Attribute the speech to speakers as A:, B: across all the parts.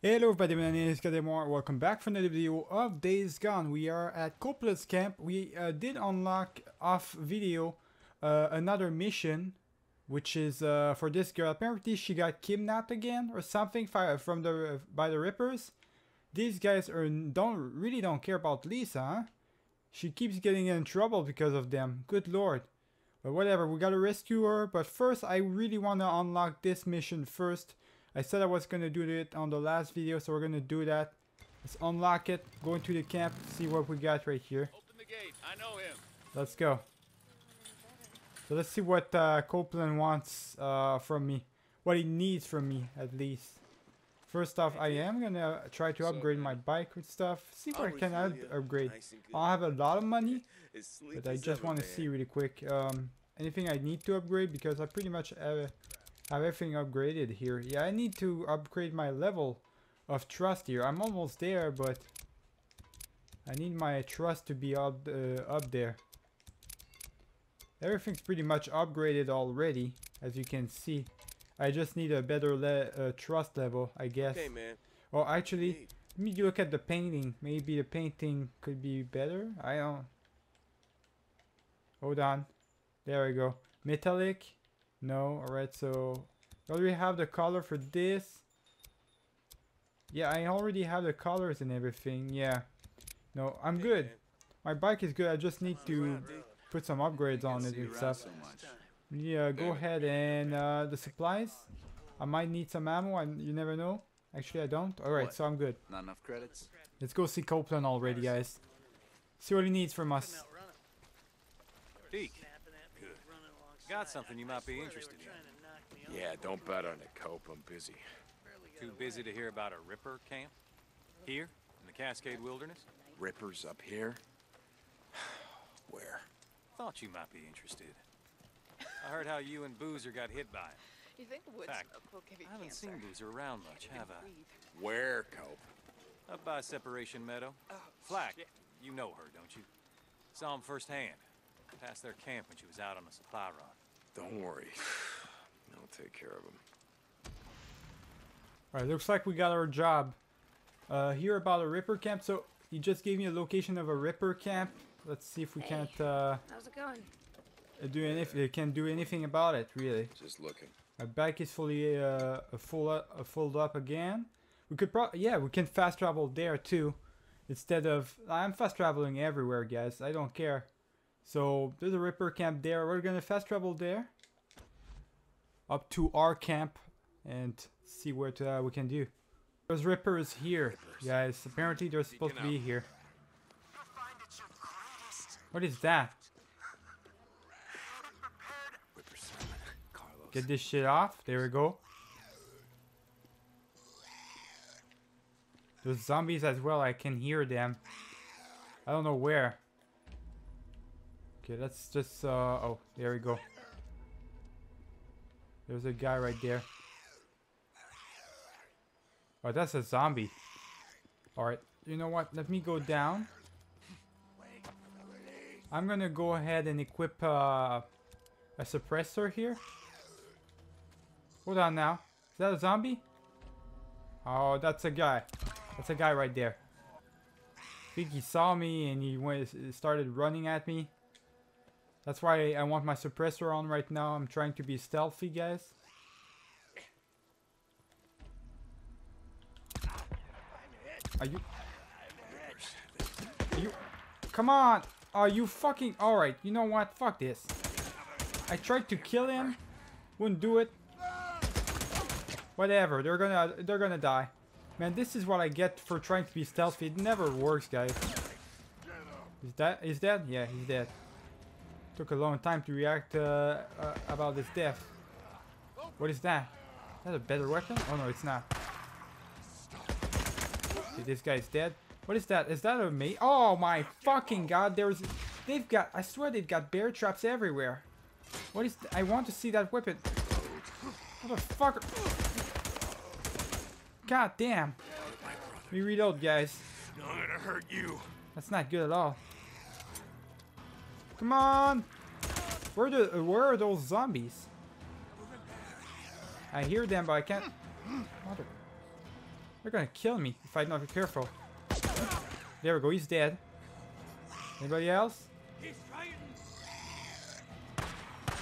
A: Hello everybody, my name is GABDEMWAR. Welcome back for another video of Days Gone. We are at Copeland's camp. We uh, did unlock off video uh, another mission, which is uh, for this girl. Apparently she got kidnapped again or something from the by the Rippers. These guys are don't really don't care about Lisa. Huh? She keeps getting in trouble because of them. Good lord. But whatever, we gotta rescue her. But first, I really want to unlock this mission first. I said I was going to do it on the last video, so we're going to do that. Let's unlock it, go into the camp, see what we got right here.
B: Open the gate. I know him.
A: Let's go. So let's see what uh, Copeland wants uh, from me. What he needs from me, at least. First off, I am going to try to upgrade my bike with stuff. See what I can upgrade. I have a lot of money, but I just want to see really quick. Um, anything I need to upgrade because I pretty much have have everything upgraded here. Yeah, I need to upgrade my level of trust here. I'm almost there, but I need my trust to be up, uh, up there. Everything's pretty much upgraded already, as you can see. I just need a better le uh, trust level, I guess.
B: Okay, man.
A: Oh, actually, let me look at the painting. Maybe the painting could be better. I don't. Hold on. There we go. Metallic. No, alright, so we already have the color for this. Yeah, I already have the colors and everything, yeah. No, I'm good. My bike is good, I just need to put some upgrades on it and stuff. Yeah, go ahead and uh, the supplies. I might need some ammo, I, you never know. Actually, I don't. Alright, so I'm good.
C: Not enough credits?
A: Let's go see Copeland already, guys. See what he needs from us.
D: Deke. Got something you might be interested in.
B: Yeah, don't bet on it, Cope. I'm busy.
D: Too busy to hear about a Ripper camp? Here, in the Cascade Wilderness?
B: Rippers up here? Where?
D: Thought you might be interested. I heard how you and Boozer got hit by him.
E: You think the woods
D: Fact,
E: will give you
D: I haven't
E: cancer?
D: seen Boozer around much, have I?
B: Where, Cope?
D: Up by Separation Meadow. Oh, Flack, you know her, don't you? Saw him firsthand. Past their camp when she was out on a supply run.
B: Don't worry. I'll take care of him.
A: Alright, looks like we got our job. Uh, hear about a Ripper camp. So, he just gave me a location of a Ripper camp. Let's see if we
E: Hey.
A: can't uh,
E: How's it going?
A: do anything. Can do anything about it, really.
B: Just looking.
A: My bike is fully uh, full up, uh, filled up again. We could pro yeah, we can fast travel there too, instead of I'm fast traveling everywhere, guys. I don't care. So there's a Ripper camp there. We're gonna fast travel there, up to our camp, and see what uh, we can do. There's Rippers here, guys. Apparently they're supposed to be here. What is that?
B: Whipper Simon. Carlos.
A: Get this shit off. There we go. There's zombies as well. I can hear them. I don't know where. Okay, let's just, uh, oh, there we go. There's a guy right there. Oh, that's a zombie. Alright, you know what? Let me go down. I'm gonna go ahead and equip, uh, a suppressor here. Hold on now. Is that a zombie? Oh, that's a guy. That's a guy right there. I think he saw me and he went started running at me. That's why I want my suppressor on right now. I'm trying to be stealthy, guys. Are you... Are you... Come on! Are you fucking... Alright, you know what? Fuck this. I tried to kill him. Wouldn't do it. Whatever, they're gonna they're gonna die. Man, this is what I get for trying to be stealthy. It never works, guys. Is that is that? Yeah, he's dead. Took a long time to react uh, uh, about this death. What is that? Is that a better weapon? Oh no, it's not. Okay, this guy's dead. What is that? Is that a me? Oh my fucking god! There's, they've got. I swear they've got bear traps everywhere. What is? I want to see that weapon. Motherfucker. God damn. We reload, guys.
B: I'm gonna hurt you.
A: That's not good at all. Come on. Where the? Where are those zombies? I hear them, but I can't. Mother. They're gonna kill me if I'm not careful. There we go, he's dead. Anybody else?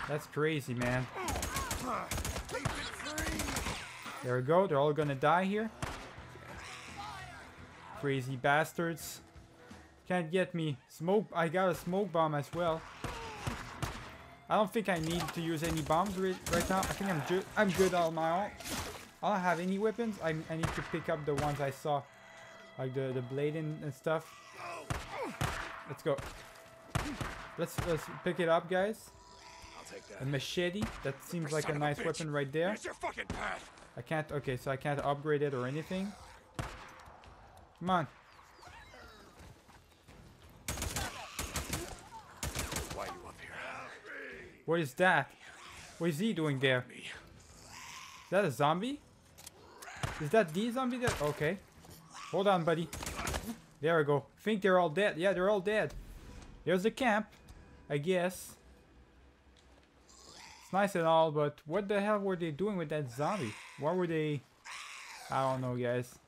A: That's crazy, man. There we go, they're all gonna die here. Crazy bastards. Can't get me. Smoke, I got a smoke bomb as well. I don't think I need to use any bombs right, right now. I think I'm, ju I'm good on my own. I don't have any weapons. I, I need to pick up the ones I saw. Like the, the blade and, and stuff. Let's go. Let's, let's pick it up, guys.
B: I'll take
A: A machete. That seems like a
B: of a
A: nice weapon right there.
B: Here's your fucking path.
A: I can't, okay, so I can't upgrade it or anything. Come on.
B: Why you up here?
A: What is that? What is he doing there? Is that a zombie? Is that the zombie that? Okay. Hold on, buddy. There we go. Think they're all dead. Yeah, they're all dead. There's the camp, I guess. It's nice and all, but what the hell were they doing with that zombie? What were they? I don't know, guys.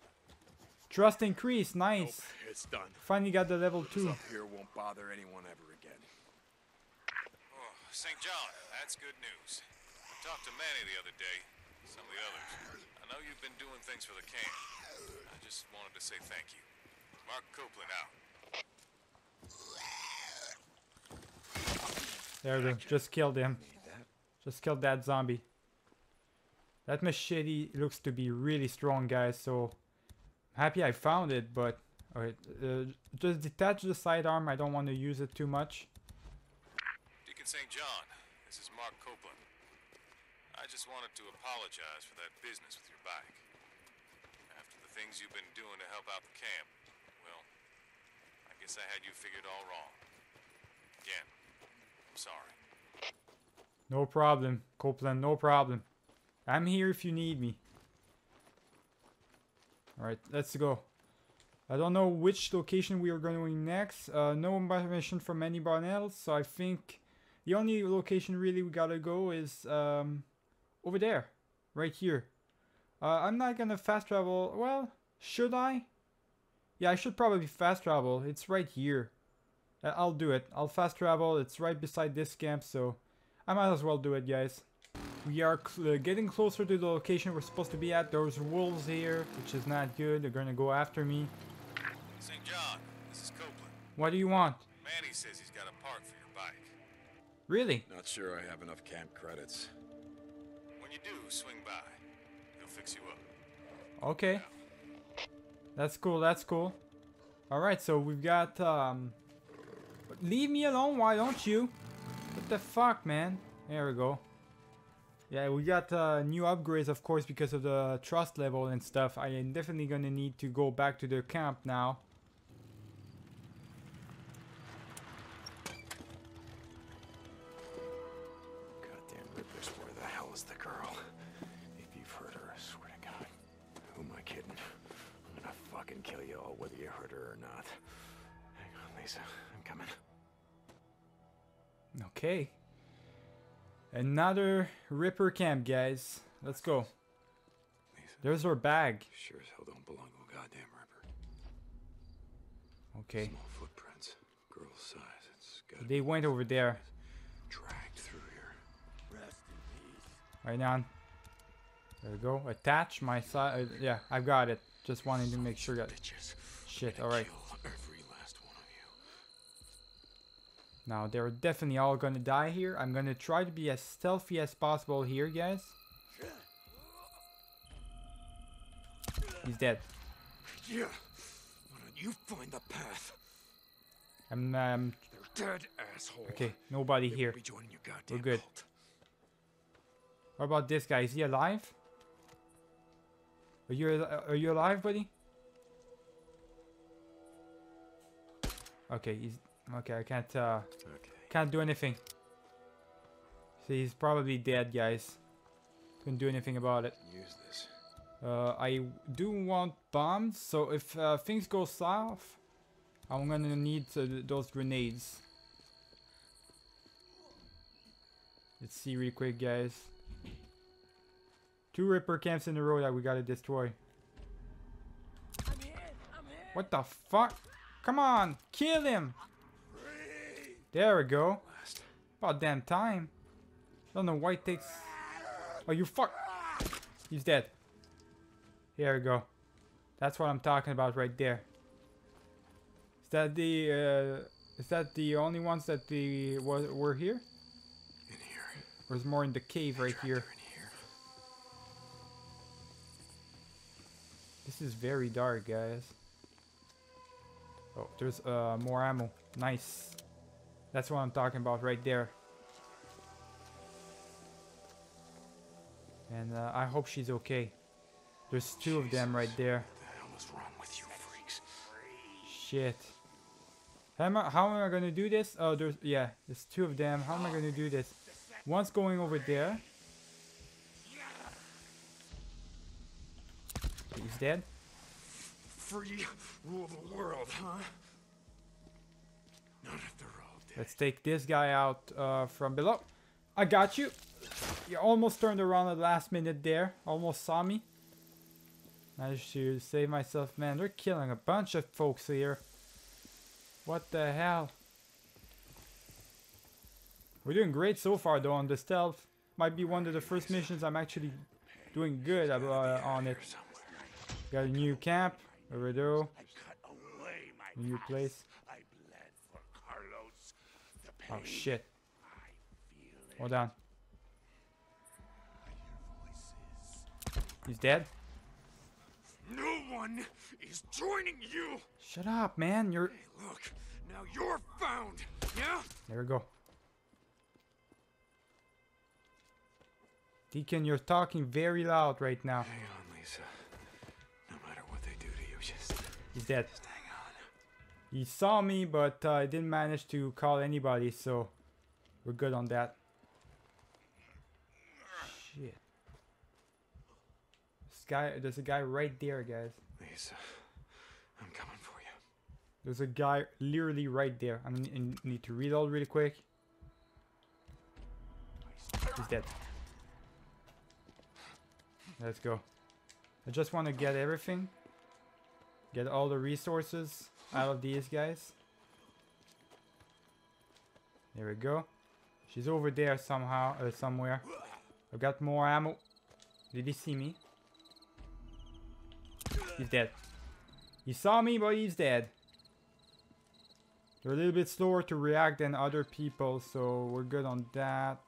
A: Trust increase. Nice.
B: Nope, it's done.
A: Finally got the level 2.
B: up here won't bother anyone ever
D: St. John, that's good news. I talked to Manny the other day, some of the others. I know you've been doing things for the camp. I just wanted to say thank you. Mark Copeland out.
A: There we go. Just killed him. Just killed that zombie. That machete looks to be really strong, guys, so happy I found it, but alright, uh, just detach the sidearm, I don't want to use it too much.
D: St. John, this is Mark Copeland. I just wanted to apologize for that business with your bike. After the things you've been doing to help out the camp, well, I guess I had you figured all wrong. Again, I'm sorry.
A: No problem, Copeland, no problem. I'm here if you need me. Alright, let's go. I don't know which location we are going next. Uh, no information from anyone else, so I think the only location really we gotta go is um, over there, right here. Uh, I'm not gonna fast travel. Well, should I? Yeah, I should probably fast travel. It's right here. I'll do it. I'll fast travel. It's right beside this camp, so I might as well do it, guys. We are cl- uh, getting closer to the location we're supposed to be at. There's wolves here, which is not good. They're gonna go after me.
D: St. John, this is Copeland.
A: What do you want?
D: Manny says he's got a part for your bike.
A: Really?
B: Not sure I have enough camp credits.
D: When you do, swing by. He'll fix you up.
A: Okay. That's cool. That's cool. All right, so we've got. um Leave me alone. Why don't you? What the fuck, man? There we go. Yeah, we got uh, new upgrades, of course, because of the trust level and stuff. I am definitely gonna need to go back to the camp now.
B: Hang on, Lisa. I'm coming.
A: Okay. Another Ripper camp, guys. Let's go.
B: Lisa.
A: There's our bag.
B: Sure as hell don't belong to a goddamn Ripper.
A: Okay.
B: Small footprints. girl size. It's gotta
A: They went over there.
B: dragged through here.
A: Right on. There we go. Attach my side. Uh, yeah, I've got it. Just wanted to make sure that.
B: Bitches.
A: Shit.
B: Gonna
A: All right. Now they're definitely all gonna die here. I'm gonna try to be as stealthy as possible here, guys. He's dead.
B: Yeah. Why don't you find the path?
A: I'm um.
B: They're dead, asshole.
A: Okay, nobody
B: They
A: here.
B: won't be joining your goddamn
A: good.
B: cult.
A: What about this guy? Is he alive? Are you are you alive, buddy? Okay, he's okay. I can't uh
B: Okay.
A: can't do anything. See, he's probably dead, guys. Couldn't do anything about it.
B: Use this.
A: Uh, I do want bombs, so if uh, things go south, I'm gonna need uh, those grenades. Let's see real quick, guys. Two Ripper camps in a row that we gotta destroy. What the fuck? Come on, kill him. There we go. About damn time. Don't know why it takes. Oh, you fuck. He's dead. Here we go. That's what I'm talking about right there. Is that the uh, is that the only ones that the were, were here?
B: In here.
A: Or is more in the cave right here?
B: in here.
A: This is very dark, guys. Oh, there's uh, more ammo. Nice. That's what I'm talking about right there. And uh, I hope she's okay. There's two of them right there.
B: What the wrong with you freaks?
A: Shit. How am I, how am I gonna do this? Oh, there's yeah, there's two of them. How am I gonna do this? One's going over there. He's dead.
B: Free rule the world, huh?
A: Let's take this guy out uh, from below. I got you. You almost turned around at the last minute there. Almost saw me. Managed to save myself. Man, they're killing a bunch of folks here. What the hell? We're doing great so far though on the stealth. Might be one of the first missions I'm actually doing good uh, on it. Got a new camp. Over there.
C: I cut away my
A: New place.
C: I bled for Carlos. The
A: Oh shit.
C: I feel it.
A: Hold on.
C: I hear voices.
A: He's dead.
B: No one is joining you.
A: Shut up, man. You're.
B: Hey, look. Now you're found. Yeah.
A: There we go. Deacon, you're talking very loud right now.
B: Hang on, Lisa. No matter what they do to you, just,
A: He's dead.
B: just.
A: He saw me, but uh, I didn't manage to call anybody, so we're good on that. Shit. This guy, there's a guy right there, guys.
B: Lisa, I'm coming for you.
A: There's a guy literally right there. I I need to reload really quick. He's dead. Let's go. I just want to get everything. Get all the resources out of these guys. There we go. She's over there somehow, uh, somewhere. I've got more ammo. Did he see me? He's dead. He saw me, but he's dead. They're a little bit slower to react than other people, so we're good on that.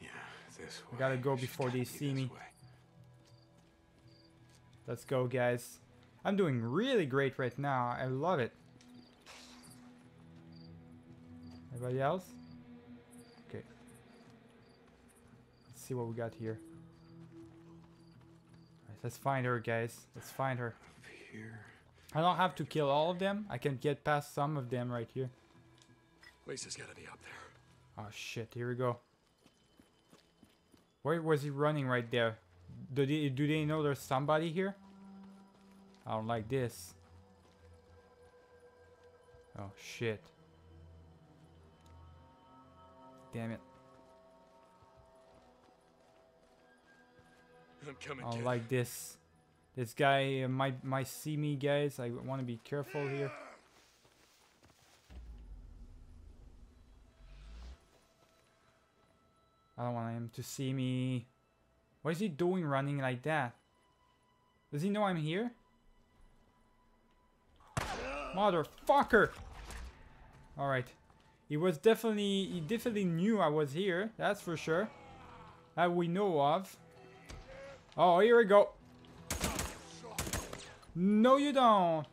B: Yeah, this way.
A: We gotta go before they see me.
B: way.
A: Let's go, guys. I'm doing really great right now. I love it. Anybody else? Okay. Let's see what we got here. Alright, let's find her, guys. Let's find her.
B: Up here.
A: I don't have to kill all of them. I can get past some of them right here.
B: Lisa's gotta be up there.
A: Oh shit, here we go. Where was he running right there? Do they, do they know there's somebody here? I don't like this. Oh shit. Damn it.
B: I'm coming,
A: I don't like this. This guy uh, might, might see me, guys. I want to be careful here. I don't want him to see me. What is he doing running like that? Does he know I'm here? Motherfucker! Alright. He was definitely, he definitely knew I was here. That's for sure. That we know of. Oh, here we go. No, you don't.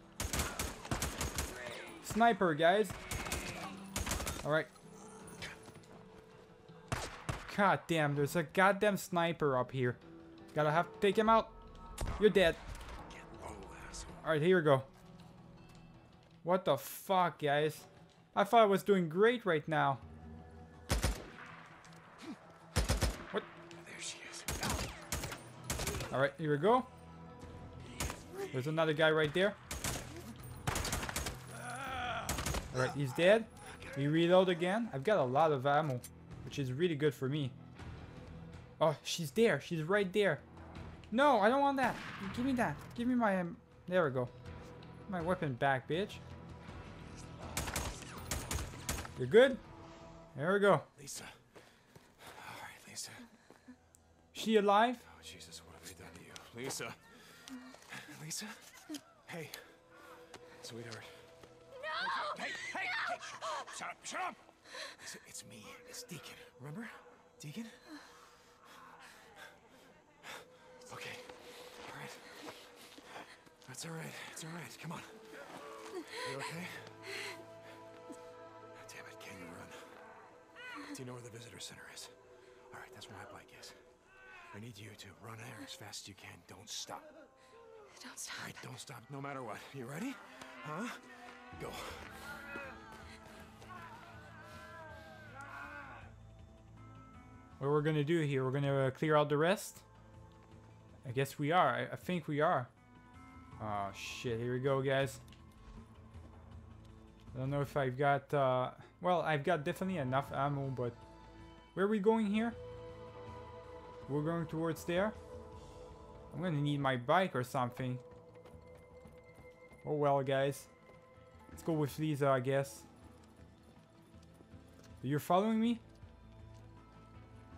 A: Sniper, guys. Alright. God damn, there's a goddamn sniper up here. Gotta have to take him out. You're dead. Alright, here we go. What the fuck, guys? I thought I was doing great right now. What?
B: There she is.
A: Alright, here we go. There's another guy right there. Alright, he's dead. We reload again. I've got a lot of ammo, which is really good for me. Oh, she's there. She's right there. No, I don't want that. Give me that. Give me my... Um, there we go. My weapon back, bitch. You're good? There we go.
B: Lisa. All right, Lisa.
A: She alive?
B: Oh, Jesus, what have I done to you? Lisa. Lisa? Hey. Sweetheart. No! Hey, hey, hey! Shut up, shut up! Lisa, it's me. It's Deacon. Remember? Deacon? Okay. All right. That's all right. It's all right. Come on. You okay? Do you know where the visitor center is? All right, that's where my bike is. I need you to run there as fast as you can. Don't stop.
F: Don't stop.
B: All right, don't stop no matter what. You ready? Huh? Go.
A: What we're gonna do here? We're gonna uh, clear out the rest? I guess we are. I, I think we are. Oh shit, here we go guys. I don't know if I've got, uh, well, I've got definitely enough ammo, but where are we going here? We're going towards there? I'm gonna need my bike or something. Oh well, guys. Let's go with Lisa, I guess. You're following me?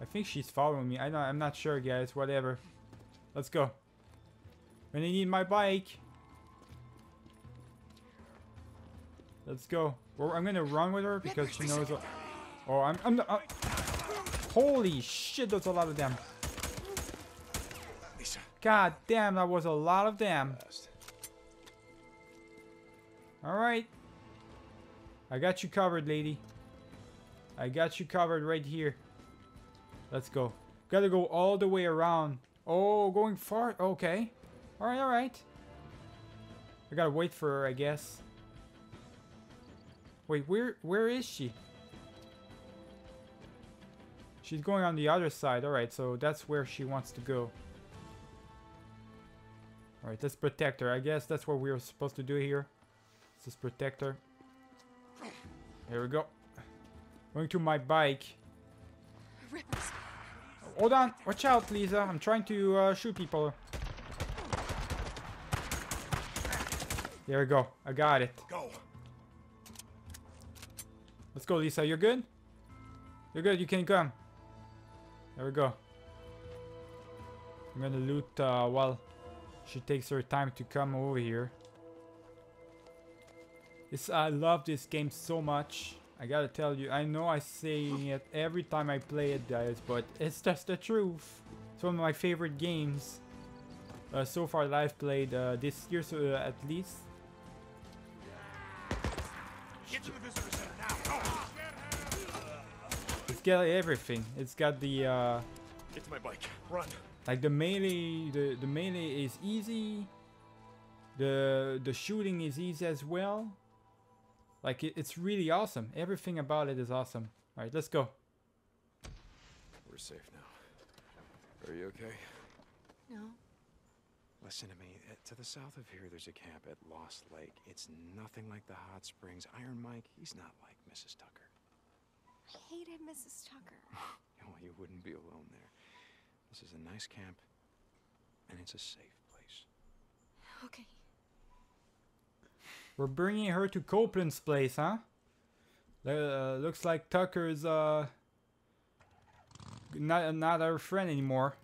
A: I think she's following me. I know, I'm not sure, guys. Whatever. Let's go. When I need my bike. Let's go. Well, I'm gonna run with her because she knows. what- Oh, I'm. I'm. uh, holy shit! There's a lot of them. God damn, that was a lot of them. All right. I got you covered, lady. I got you covered right here. Let's go. Gotta go all the way around. Oh, going far. Okay. All right, all right. I gotta wait for her, I guess. Wait, where where is she? She's going on the other side. All right, so that's where she wants to go. All right, let's protect her. I guess that's what we were supposed to do here. Let's just protect her. Here we go. Going to my bike.
F: Rippers.
A: Hold on. Watch out, Lisa. I'm trying to uh, shoot people. There we go. I got it.
B: Go.
A: Let's go, Lisa. You're good? You're good. You can come. There we go. I'm gonna loot uh, while she takes her time to come over here. This I love this game so much. I gotta tell you, I know I say it every time I play it, guys, but it's just the truth. It's one of my favorite games uh, so far that I've played uh, this year, so uh, at least. Got everything. It's got the uh,
B: Get to my bike. Run.
A: like the melee. The the melee is easy. The the shooting is easy as well. Like it, it's really awesome. Everything about it is awesome. All right, let's go.
B: We're safe now. Are you okay?
F: No.
B: Listen to me. uh, To the south of here, there's a camp at Lost Lake. It's nothing like the hot springs. Iron Mike, he's not like Mrs. Tucker.
F: I hated Mrs. Tucker.
B: Well, you wouldn't be alone there. This is a nice camp, and it's a safe place.
F: Okay.
A: We're bringing her to Copeland's place, huh? Uh, looks like Tucker's uh not not our friend anymore.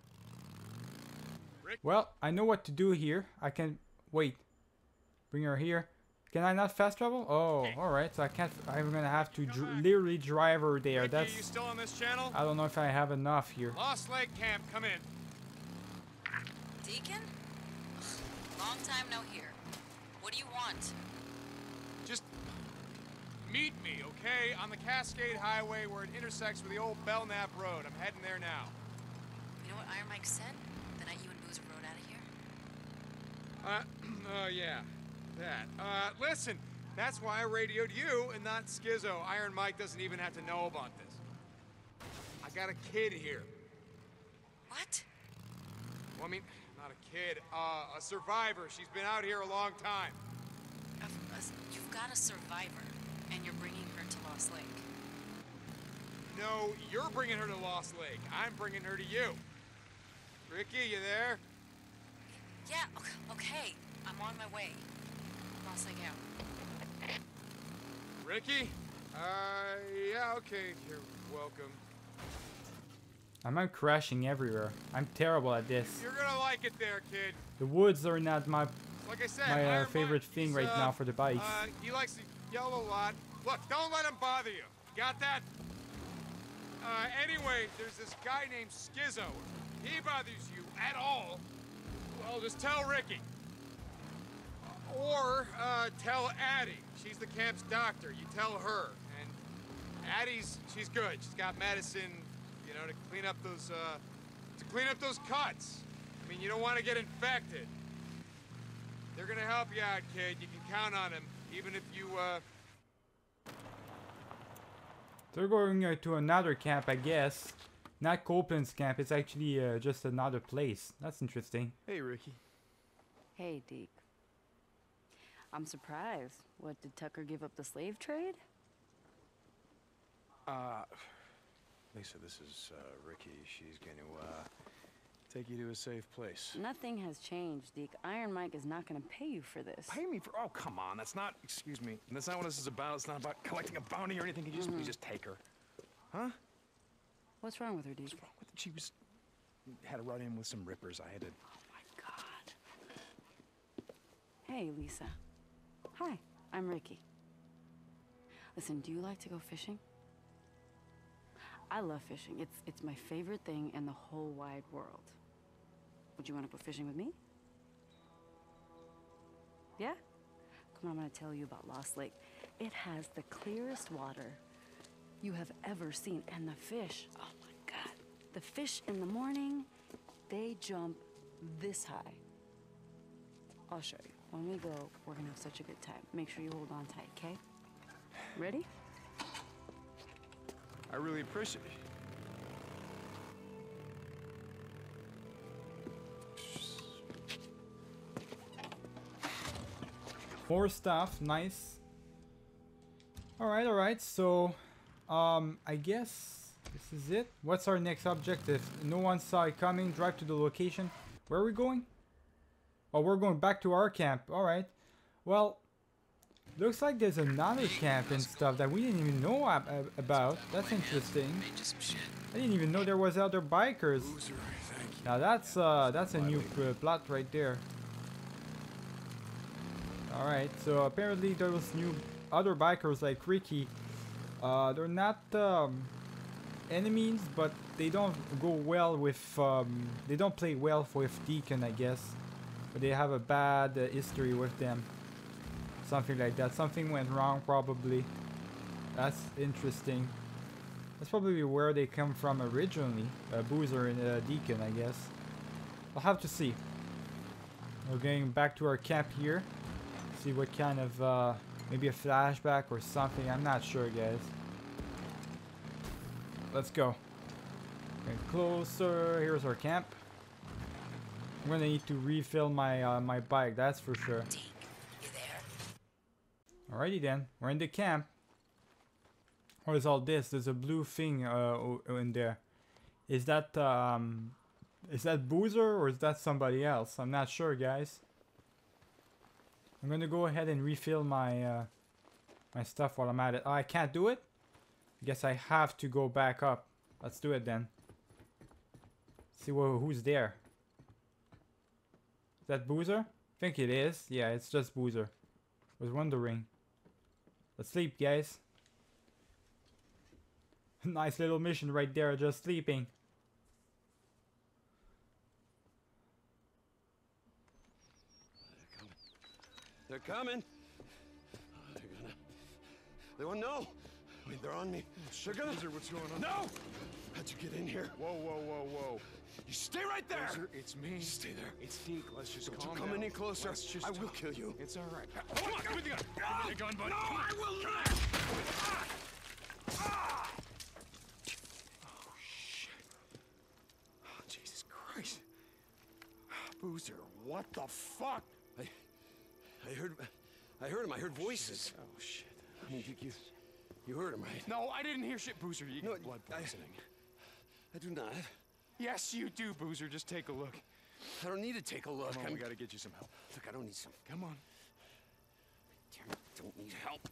A: Well, I know what to do here. I can wait. Bring her here. Can I not fast travel? Oh, all right. So I can't. I'm gonna have to dr- literally drive her there.
C: Ricky,
A: That's.
C: you still on this channel?
A: I don't know if I have enough here.
C: Lost Lake Camp, come in.
G: Deacon? Long time no hear. What do you want?
C: Just meet me, okay? On the Cascade Highway where it intersects with the old Belknap Road. I'm heading there now.
G: You know what Iron Mike said? The night you and Boozer rode out of here?
C: Uh, oh yeah, that. Uh, listen, that's why I radioed you and not Skizzo. Iron Mike doesn't even have to know about this. I got a kid here.
G: What?
C: Well, I mean, not a kid, uh, a survivor. She's been out here a long time.
G: You've got a survivor, and you're bringing her to Lost Lake.
C: No, you're bringing her to Lost Lake. I'm bringing her to you. Ricky, you there?
G: Yeah, okay. I'm on my way. Come
H: out.
C: Ricky? Uh, yeah, okay. You're welcome.
A: I'm not crashing everywhere. I'm terrible at this.
C: You're gonna like it there, kid.
A: The woods are not my
C: Like I said,
A: my uh, favorite
C: Mike,
A: thing right
C: uh,
A: now for the bikes.
C: Uh, he likes to yell a lot. Look, don't let him bother you. Got that? Uh, anyway, there's this guy named Skizzo. He bothers you at all, well, just tell Ricky. Or, uh, tell Addie. She's the camp's doctor. You tell her. And Addie's, she's good. She's got medicine, you know, to clean up those, uh, to clean up those cuts. I mean, you don't want to get infected. They're gonna help you out, kid. You can count on them, even if you, uh...
A: They're going uh, to another camp, I guess. Not Copeland's camp. It's actually uh, just another place. That's interesting.
B: Hey, Ricky.
H: Hey, Deke. I'm surprised. What, did Tucker give up the slave trade?
B: Uh, Lisa, this is uh, Ricky. She's going to uh, take you to a safe place.
H: Nothing has changed, Deke. Iron Mike is not gonna pay you for this.
B: Pay me for? Oh, come on. That's not. Excuse me. That's not what this is about. It's not about collecting a bounty or anything. You just,
H: Mm-hmm.
B: please just take her? Huh?
H: What's wrong with her, Deke?
B: What's wrong with it? She was had a run in with some rippers. I had to.
H: Oh my god. Hey, Lisa. Hi, I'm Ricky. Listen, do you like to go fishing? I love fishing. It's it's my favorite thing in the whole wide world. Would you want to go fishing with me? Yeah? Come on, I'm gonna tell you about Lost Lake. It has the clearest water you have ever seen, and the fish. Oh my god. The fish in the morning, they jump this high. I'll show you. When we go, we're gonna have such a good time. Make sure you hold on tight, okay? Ready?
B: I really appreciate it.
A: Four stuff, nice. Alright, alright, so um I guess this is it. What's our next objective? No one saw it coming, drive to the location. Where are we going? Oh, we're going back to our camp. Alright. Well, looks like there's another camp and stuff that we didn't even know ab ab- about. That's interesting. I didn't even know there was other bikers. Now that's uh that's a new uh, plot right there. Alright, so apparently those new other bikers like Ricky, uh, they're not um, enemies, but they don't go well with, um, they don't play well with Deacon, I guess. But they have a bad uh, history with them. Something like that. Something went wrong, probably. That's interesting. That's probably where they come from originally. Uh, Boozer and uh, Deacon, I guess. I'll have to see. We're getting back to our camp here. See what kind of, uh, maybe a flashback or something. I'm not sure, guys. Let's go. Getting closer. Here's our camp. I'm gonna need to refill my uh, my bike. That's for sure. Alrighty then. We're in the camp. What is all this? There's a blue thing uh, in there. Is that um, is that Boozer or is that somebody else? I'm not sure, guys. I'm gonna go ahead and refill my uh, my stuff while I'm at it. Oh, I can't do it. I Guess I have to go back up. Let's do it then. See wh who's there. Is that Boozer? I think it is. Yeah, it's just Boozer. Was wondering. Let's sleep, guys. nice little mission right there, just sleeping.
I: They're coming. Oh, they're gonna. They won't know. I mean, they're on me. They're gonna.
C: what's going on?
I: No! How'd you get in here?
C: Whoa, whoa, whoa, whoa.
I: You stay right there.
C: Boozer, it's me.
I: Stay there.
C: It's Deke. Let's just
I: Don't
C: calm
I: you come
C: down.
I: any closer.
C: Let's just
I: I will
C: talk.
I: kill you.
C: It's all right. Come on, give me the gun. Give me the gun, buddy.
I: No,
C: on.
I: I will not. Ah!
C: Oh, shit. Oh, Jesus Christ. Boozer, what the fuck?
I: I, I heard, I heard him. I heard oh, voices.
C: Oh, shit.
I: I mean, you, you, you heard him, right?
C: No, I didn't hear shit, Boozer. You
I: No,
C: blood poisoning.
I: I I do not.
C: Yes, you do, Boozer. Just take a look.
I: I don't need to take a look.
C: Come on,
I: I'm...
C: we gotta get you some help.
I: Look, I don't need some.
C: Come on. I don't need help.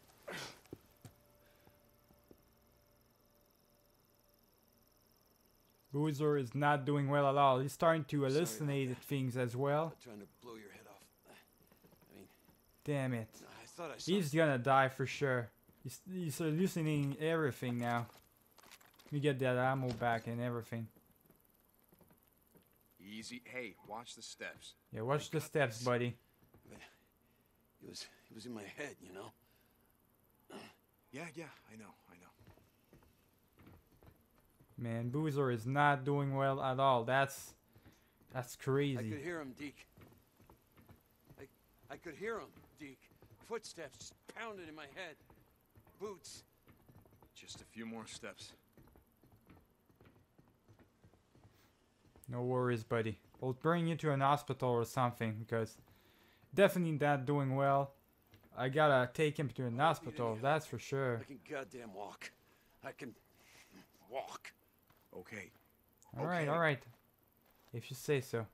A: Boozer is not doing well at all. He's starting to hallucinate things as well.
I: I mean,
A: Damn it.
I: I I
A: He's gonna die for sure. He's, he's hallucinating everything now. We get that ammo back and everything.
C: Easy. Hey, watch the steps.
A: Yeah, watch the steps, buddy.
I: It was. It was in my head, you know.
C: Yeah, yeah, I know, I know.
A: Man, Boozer is not doing well at all. That's that's crazy.
I: I could hear him, Deke. I, I could hear him, Deke. Footsteps just pounding in my head. Boots.
C: Just a few more steps.
A: No worries, buddy. We'll bring you to an hospital or something because definitely not doing well. I gotta take him to an hospital, that's for sure.
I: I can goddamn walk. I can walk.
C: Okay.
A: Alright,
C: okay.
A: alright. If you say so.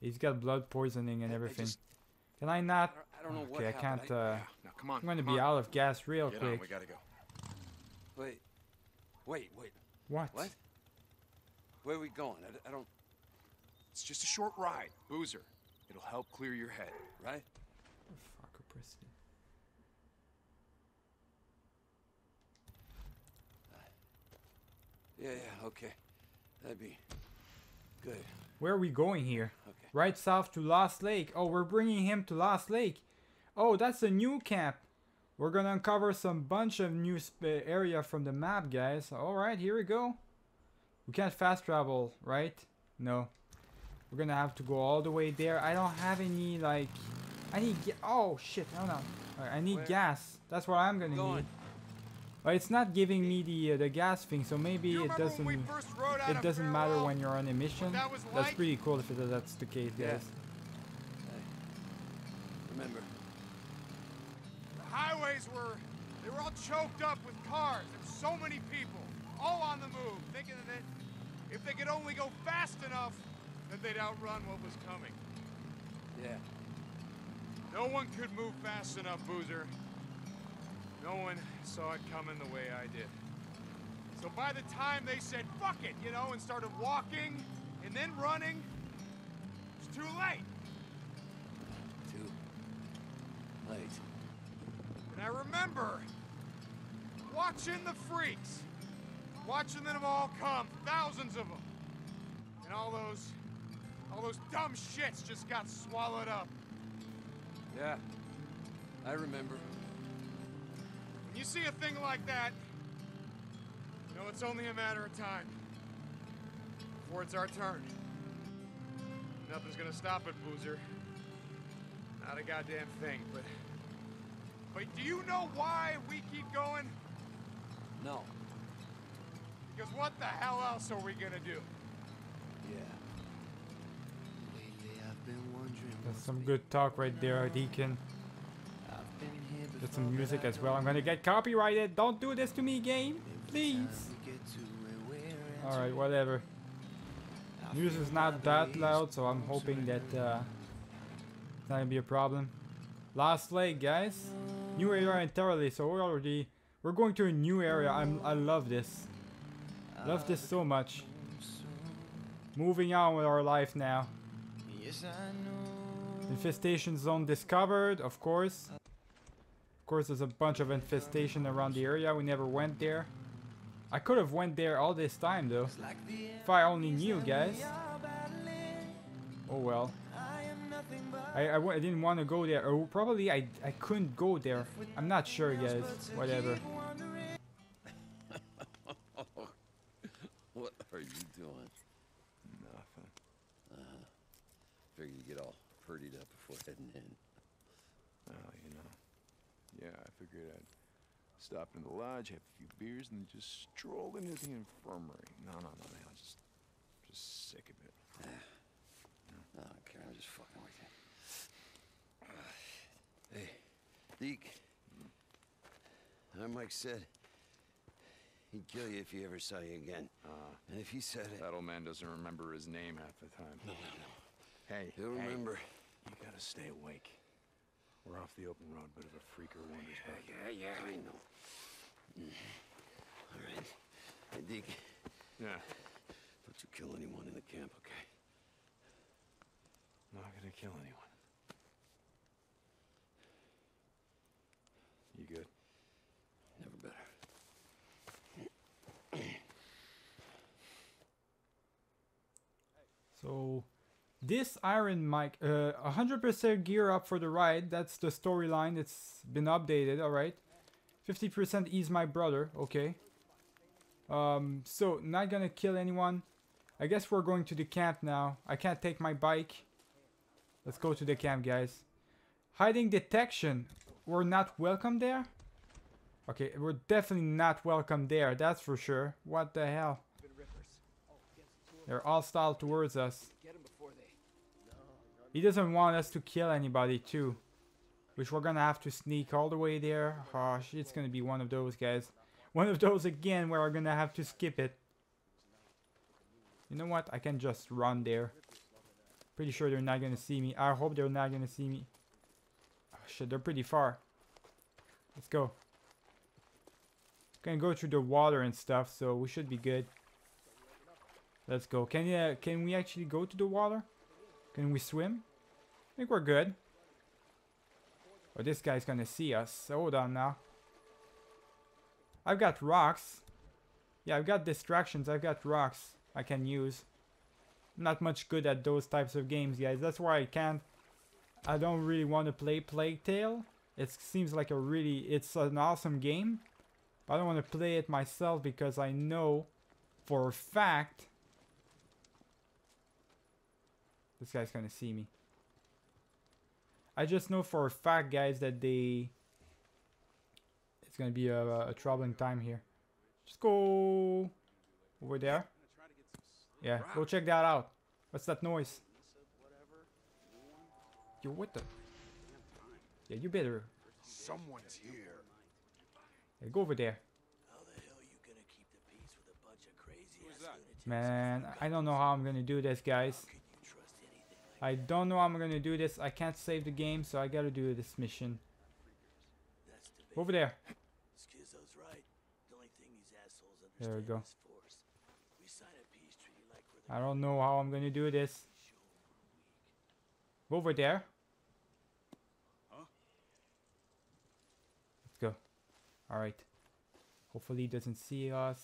A: He's got blood poisoning and
I: I- I
A: everything.
I: just-
A: Can I
I: I
A: not?
I: don't, I don't know what
A: Okay, I can't. Uh,
C: Now, come on.
A: I'm gonna be
C: on.
A: out of gas real
C: Get on,
A: quick.
C: we gotta go.
I: Wait, wait, wait.
A: What?
I: What? Where are we going? I don't.
C: It's just a short ride. Boozer. It'll help clear your head.
I: Right?
A: Oh, fuck, who pressed it?
I: Yeah, yeah. Okay. That'd be good.
A: Where are we going here?
I: Okay.
A: Right south to Lost Lake. Oh, we're bringing him to Lost Lake. Oh, that's a new camp. We're gonna uncover some bunch of new sp- area from the map, guys. All right, here we go. We can't fast travel, right? No. We're gonna have to go all the way there. I don't have any like. I need. Oh shit! No, no. Alright, I need
I: Where?
A: gas. That's what I'm gonna
I: Going.
A: need. But it's not giving me the uh, the gas thing, so maybe it doesn't.
C: when first out
A: It doesn't matter when you're on a mission.
C: that was
A: That's pretty cool if it, that's the case,
I: Yeah.
A: guys.
I: Remember.
C: The highways were, they were all choked up with cars. There were so many people, all on the move, thinking that if they could only go fast enough, that they'd outrun what was coming.
I: Yeah.
C: No one could move fast enough, Boozer. No one saw it coming the way I did. So by the time they said, fuck it, you know, and started walking and then running, it's too late.
I: Too late.
C: And I remember watching the freaks, watching them all come, thousands of them. And all those, all those dumb shits just got swallowed up.
I: Yeah. I remember.
C: When you see a thing like that, you know it's only a matter of time before it's our turn. Nothing's gonna stop it, Boozer. Not a goddamn thing, but. But do you know why we keep going?
I: No.
C: Because what the hell else are we gonna do?
I: Yeah.
A: That's some good talk right there, Deacon. Get some music as well. I'm gonna get copyrighted. Don't do this to me, game. Please. Alright, whatever. Music's not that loud, so I'm hoping that uh, it's not gonna be a problem. Last leg, guys. New area entirely, so we're already we're going to a new area. I'm I love this. Love this so much. Moving on with our life now. Infestation zone discovered, of course. Of course, there's a bunch of infestation around the area. We never went there. I could have went there all this time, though. If I only knew, guys. Oh well. I, I, didn't want to go there. Or probably I, I couldn't go there. I'm not sure, guys. Whatever.
I: Doing?
B: Nothing. Uh-huh.
I: Figured you'd get all purdied up before heading in.
B: Oh, you know. Yeah, I figured I'd stop in the lodge, have a few beers, and then just stroll into the infirmary. No, no, no, man. I'm just, just sick of it.
I: I don't care. I'm just fucking with you. Hey, Deke. Mm-hmm. Iron Mike said he'd kill you if he ever saw you again.
B: Uh,
I: And if he said it,
B: that old man doesn't remember his name half the time.
I: no, no, no.
B: Hey,
I: He'll
B: hey,
I: remember.
B: You gotta stay awake. We're off the open road, but if a freaker wanders back.
I: Yeah, yeah, I know. Mm. All right. Hey, Deke.
B: Yeah.
I: Don't you kill anyone in the camp, okay?
B: Not gonna kill anyone. You good?
I: Never better.
A: So this Iron Mike, uh, 100% gear up for the ride. That's the storyline. It's been updated. All right. 50% is my brother. Okay. Um, so not gonna kill anyone. I guess we're going to the camp now. I can't take my bike. Let's go to the camp, guys. Hiding detection. We're not welcome there? Okay, we're definitely not welcome there. That's for sure. What the hell? They're hostile towards us. He doesn't want us to kill anybody too. Which we're gonna have to sneak all the way there. Oh, sh- it's gonna be one of those guys. One of those again where we're gonna have to skip it. You know what? I can just run there. Pretty sure they're not gonna see me. I hope they're not gonna see me. Oh shit, they're pretty far. Let's go. Gonna go through the water and stuff, so we should be good. Let's go. Can you, can we actually go to the water? Can we swim? I think we're good. Oh, this guy's gonna see us. Hold on now. I've got rocks. Yeah, I've got distractions. I've got rocks I can use. Not much good at those types of games, guys. That's why I can't. I don't really want to play Plague Tale. It seems like a really, it's an awesome game. I don't want to play it myself because I know for a fact this guy's gonna see me. I just know for a fact, guys, that they... It's gonna be a, a troubling time here. Just go over there. Yeah, go check that out. What's that noise? Yo, what the? Yeah, you better.
C: Someone's here.
A: Yeah, go over there. Man, I don't know how I'm gonna do this, guys. I don't know how I'm gonna do this. I can't save the game, so I gotta do this mission. Over there.
J: Skizzo's right. The only thing these assholes
A: There we go.
J: We like
A: I don't know how I'm gonna do this. Over there. Let's go. Alright. Hopefully he doesn't see us.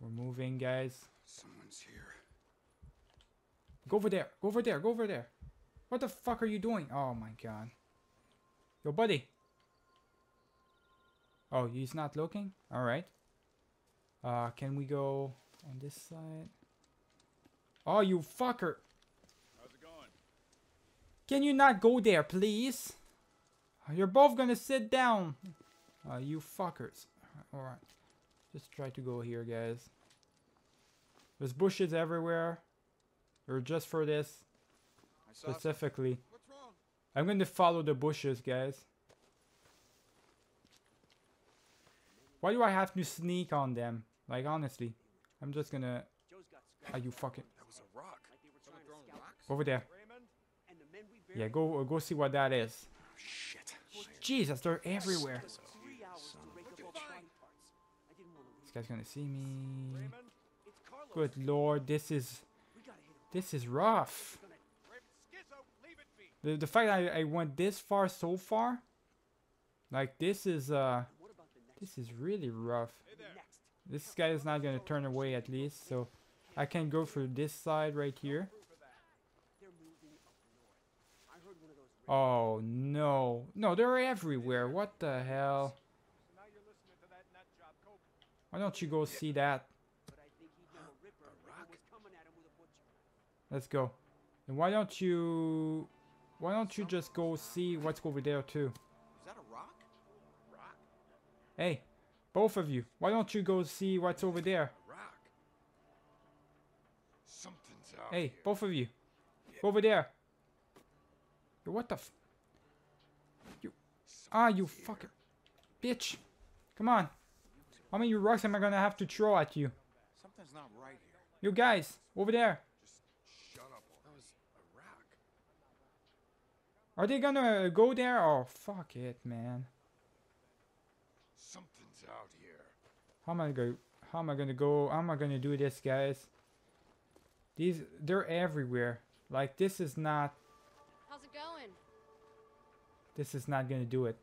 A: We're moving, guys.
C: Someone's here.
A: Go over there. Go over there. Go over there. What the fuck are you doing? Oh my god. Yo, buddy. Oh, he's not looking? Alright. Uh, can we go on this side? Oh, you fucker.
C: How's it going?
A: Can you not go there, please? You're both gonna sit down. Uh, you fuckers. Alright. Just try to go here, guys. There's bushes everywhere. They're just for this, specifically. I'm going to follow the bushes, guys. Why do I have to sneak on them? Like, honestly. I'm just gonna... Are you fucking...
C: That was a rock. Someone throwing rocks?
A: Over there. Yeah, go go see what that is.
B: Oh, shit.
A: Jesus, they're everywhere.
I: Three hours to rake up all the body parts. I didn't want to
A: This guy's gonna see me. Good lord, this is...
I: We gotta hit him.
A: This is rough. The, the fact I, I went this far so far... Like, this is, uh... This is really rough. This guy is not gonna turn away at least, so... I can go through this side right here. Oh no. No, they're everywhere. What the hell?
C: To.
A: Why don't you go see that?
I: But I think he'd know a ripper if he was coming at him with a butcher.
A: Let's go. And why don't you... Why don't you just go see what's over there too?
C: Is that a rock? Rock?
A: Hey, both of you. Why don't you go see what's over there?
C: Rock. Something's out
A: Hey,
C: here.
A: both of you. Over there. Yo, what the f... You... Ah, you fucker. Bitch. Come on. How many rocks am I gonna have to throw at you?
C: Something's not right here.
A: You guys, over there.
C: Shut up. That was a rock.
A: Are they gonna go there? Oh, fuck it, man.
C: Something's out here.
A: How am I gonna go? How am I gonna go? How am I gonna do this, guys? These, they're everywhere. Like, this is not,
E: How's it going?
A: this is not gonna do it.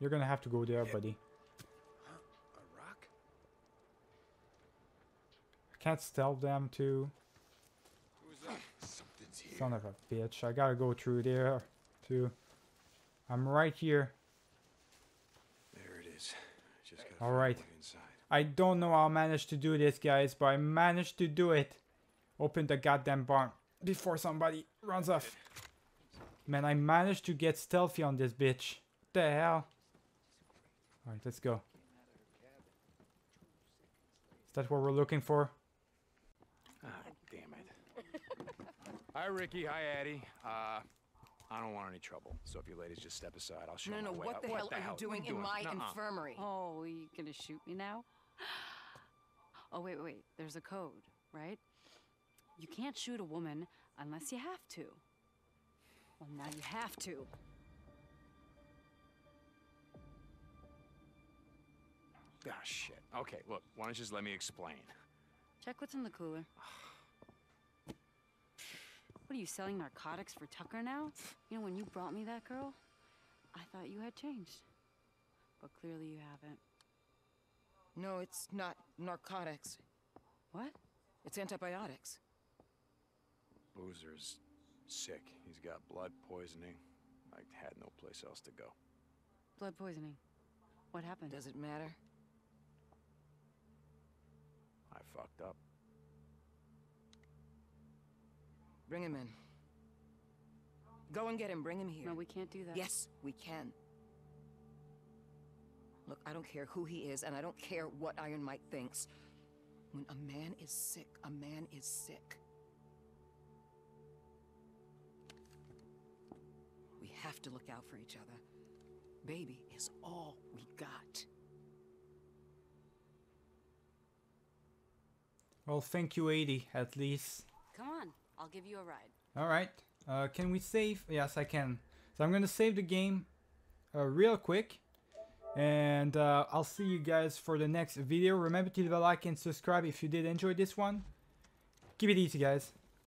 A: You're gonna have to go there, buddy.
B: A rock?
A: I can't stealth them too.
C: Who's that?
B: Something's here.
A: Son of a bitch. I gotta go through there too. I'm right here.
B: There it is. Just gotta
A: All right.
B: inside.
A: I don't know how I managed to do this, guys, but I managed to do it. Open the goddamn barn before somebody runs off. Man, I managed to get stealthy on this bitch. What the hell? Alright, let's go. Is that what we're looking for?
B: Ah, damn it. Hi, Rikki. Hi, Addie. Uh, I don't want any trouble, so if you ladies just step aside, I'll show
K: No,
B: my
K: no,
B: way
K: what
B: out.
K: the hell are you
B: hell
K: doing in my
B: Nuh-uh.
K: infirmary?
H: Oh, are you gonna shoot me now? Oh, wait, wait, wait. There's a code, right? You can't shoot a woman unless you have to. Well, now you have to.
B: Ah, shit. Okay, look, why don't you just let me explain?
H: Check what's in the cooler. What are you selling narcotics for Tucker now? You know, when you brought me that girl, I thought you had changed. But clearly you haven't.
K: No, it's not narcotics.
H: What?
K: It's antibiotics.
B: Boozer's sick. He's got blood poisoning. I had no place else to go.
H: Blood poisoning. What happened?
K: Does it matter?
B: I fucked up.
K: Bring him in. Go and get him. Bring him here.
H: No, we can't do that.
K: Yes, we can. Look, I don't care who he is, and I don't care what Iron Mike thinks. When a man is sick, a man is sick. We have to look out for each other. Baby is all we got.
A: Well, thank you, Addie, at least.
H: Come on, I'll give you a ride.
A: Alright. Uh, can we save? Yes, I can. So I'm gonna save the game uh, real quick. And uh, I'll see you guys for the next video. Remember to leave a like and subscribe if you did enjoy this one. Keep it easy, guys.